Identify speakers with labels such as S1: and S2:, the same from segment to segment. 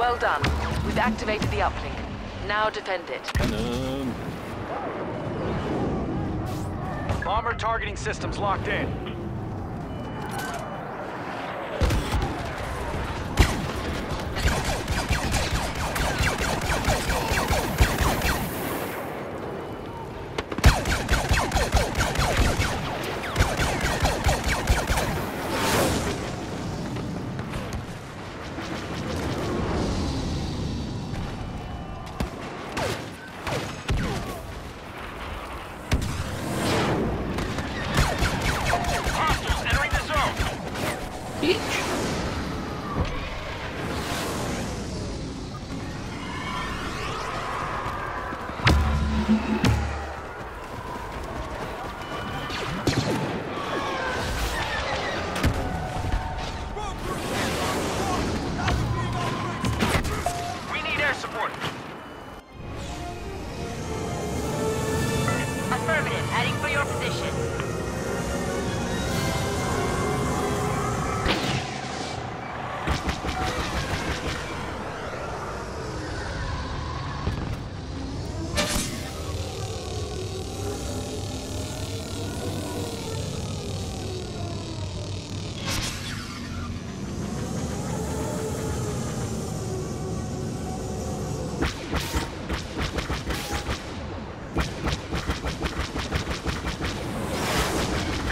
S1: Well done. We've activated the uplink. Now defend it.
S2: Canım.
S3: Bomber targeting systems locked in.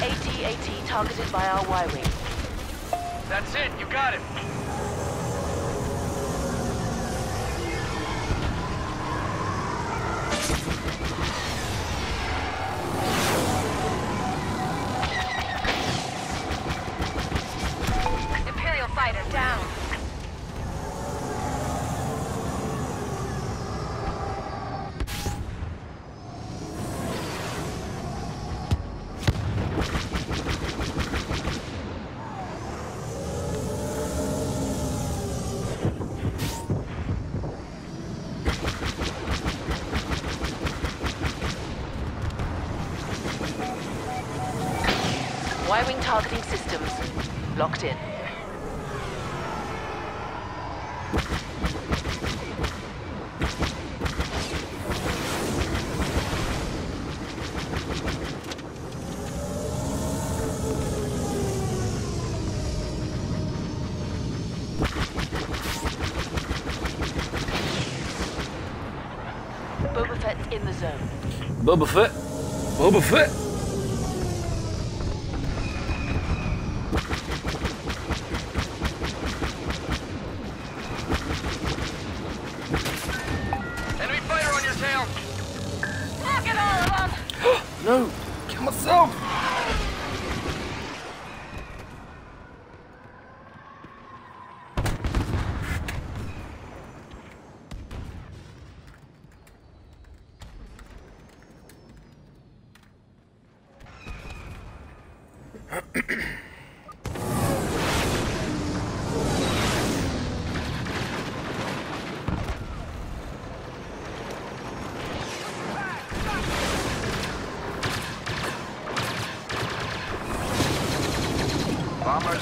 S1: AT-AT targeted by our Y-Wing.
S3: That's it. You got it.
S1: Targeting systems locked in. Boba Fett's in the zone.
S2: Boba Fett. Boba Fett.
S3: Enemy fighter on your tail.
S4: Look at all of them.
S2: No. Kill myself.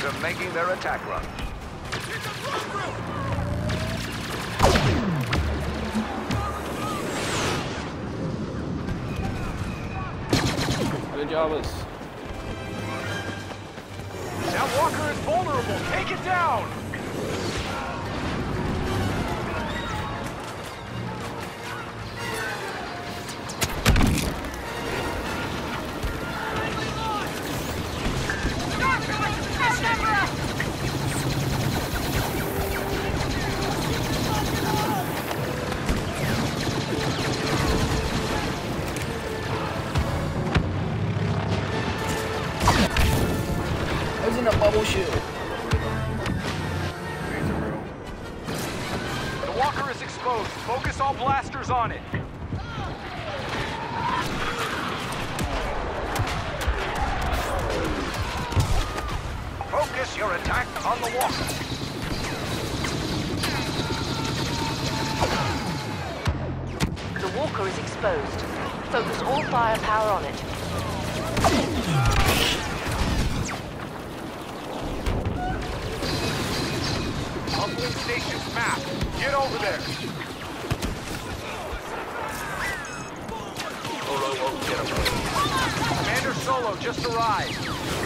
S5: Are making their attack run.
S2: Good job, us.
S3: That walker is vulnerable. Take it down. All on it.
S5: Focus your attack on the walker.
S1: The walker is exposed. Focus all firepower on it.
S5: Uplink station
S3: It's Map. Get over there. Commander Solo just arrived.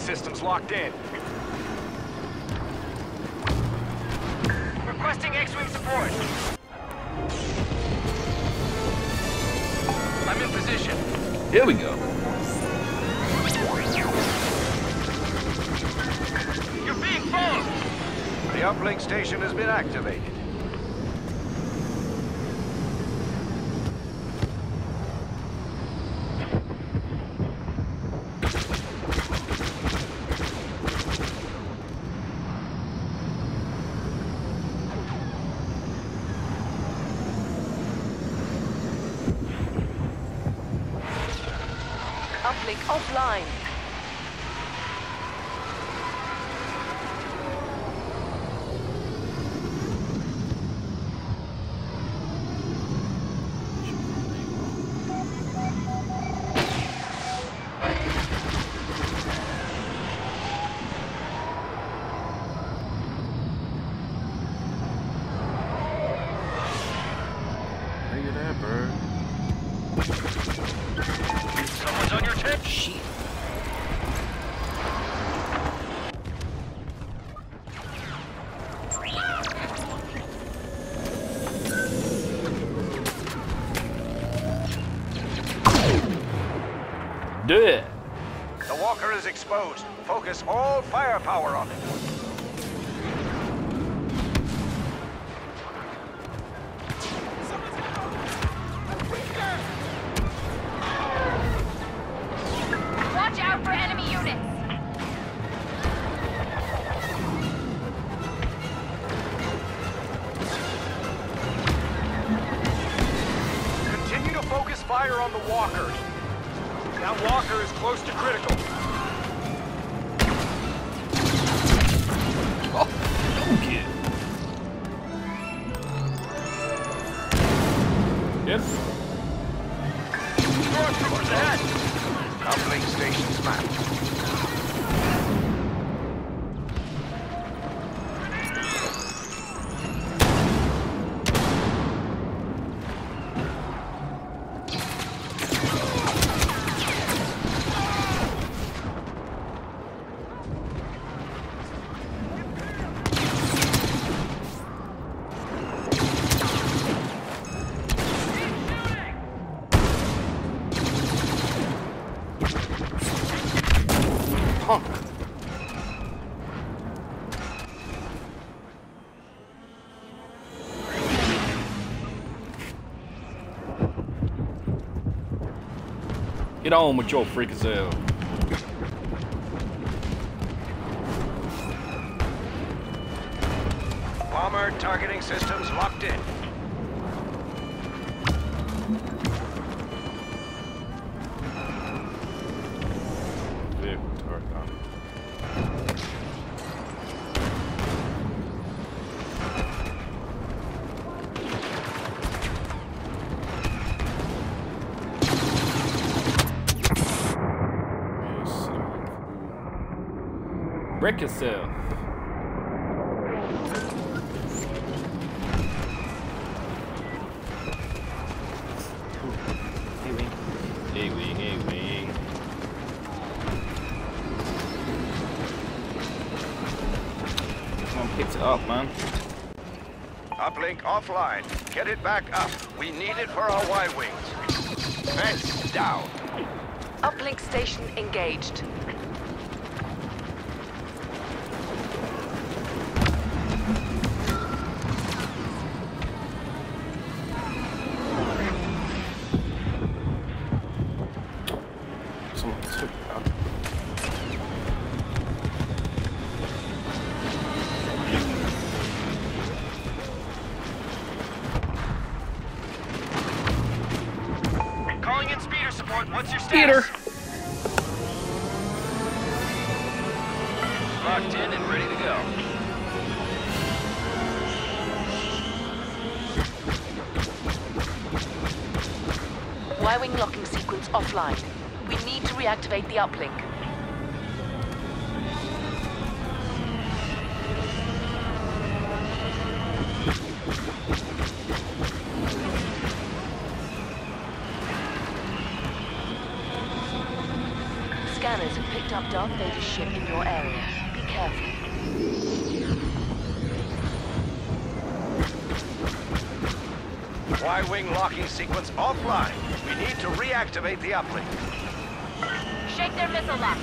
S3: Systems locked in. Requesting X-wing support. I'm in position.
S2: Here we go.
S3: You're being.
S5: The uplink station has been activated.
S1: Uplink offline.
S2: Look at that bird.
S3: Someone's That is close to critical.
S2: Oh, don't get. Yep.
S3: Stormtroopers ahead.
S5: Uplink station's mapped.
S2: Get on with your freakazel.
S5: Bomber targeting systems locked in.
S2: Picked it up, man.
S5: Uplink offline. Get it back up. We need it for our Y-wings. Fence down.
S1: Uplink station engaged.
S2: Peter.
S3: status?
S5: Locked in and ready to go.
S1: Y-wing locking sequence offline. We need to reactivate the uplink. Scanners have Darth Vader's ship in your area. Be careful.
S5: Y-wing locking sequence offline. We need to reactivate the uplink.
S4: Shake their missile lock.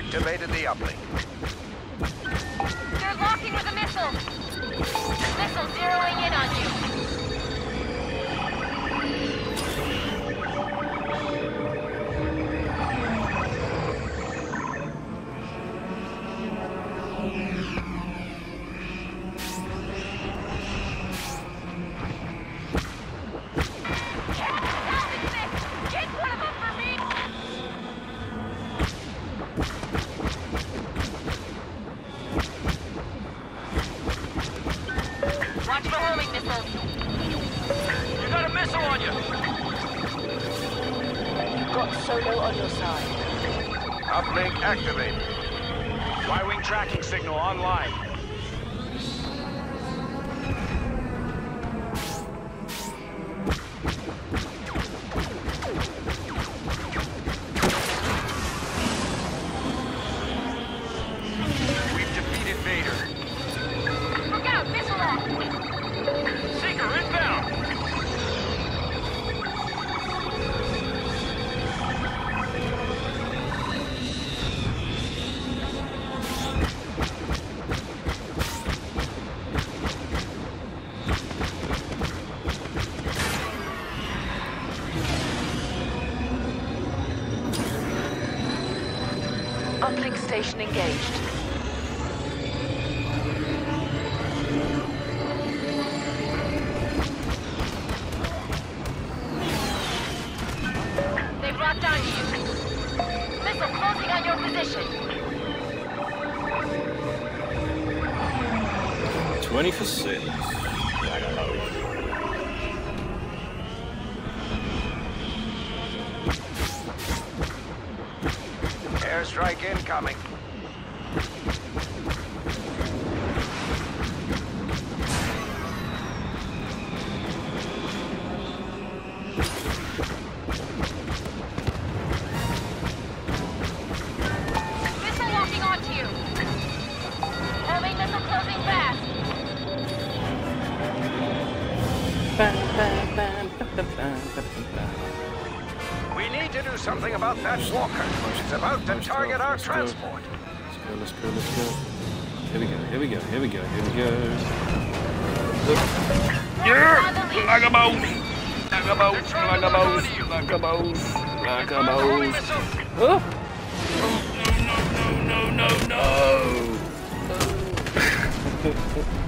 S5: Activated the uplink.
S4: They're locking with a missile. Missile zeroing in on you.
S1: Your side.
S5: Uplink activated.
S3: Y-wing tracking signal online.
S1: Engaged.
S5: Walker. It's about to target our transport.
S6: Let's go, let's go, let's go. Here we go, here we go, here we go, here we go.
S4: On the lead.
S2: Lagabos! Lagabos! Lagabos! Lagabos! Lagabos!
S6: Oh!
S2: No, no, no, no, no!